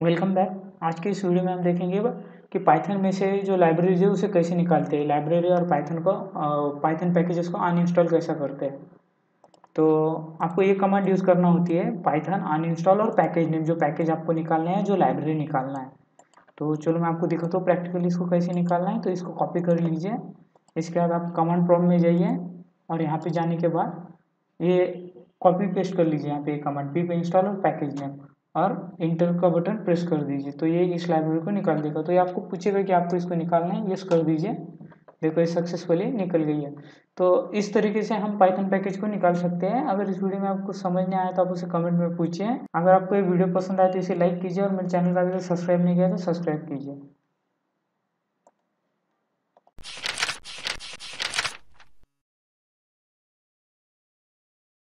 Welcome back आज की इस वीडियो में हम देखेंगे कि पाइथन में से जो लाइब्रेरीज है, उसे कैसे निकालते हैं? लाइब्रेरी और पाइथन को पाइथन पैकेजेस को अनइंस्टॉल कैसा करते हैं? तो आपको ये कमांड यूज़ करना होती है पाइथन अनइंस्टॉल और पैकेज नेम जो पैकेज आपको निकालना है, जो लाइब्रेरी निकालना है। तो चलो मैं आपको दिखाता हूँ प्रैक्टिकली इसको कैसे निकालना है। तो इसको कॉपी कर लीजिए। इसके बाद आप कमांड प्रॉब्लम में जाइए और यहाँ पे जाने के बाद ये कॉपी पेस्ट कर लीजिए यहाँ पे कमांड पी पे इंस्टॉल और पैकेज नेम और इंटर का बटन प्रेस कर दीजिए। तो ये इस लाइब्रेरी को निकाल देगा। तो ये आपको पूछेगा कि आपको इसको निकालना है? यस कर दीजिए। देखो ये सक्सेसफुली निकल गई है। तो इस तरीके से हम पाइथन पैकेज को निकाल सकते हैं। अगर इस वीडियो में आपको समझ नहीं आया तो आप उसे कमेंट में पूछिए। अगर आपको ये वीडियो पसंद आए तो इसे लाइक कीजिए और मेरे चैनल का अगर सब्सक्राइब नहीं किया तो सब्सक्राइब कीजिए।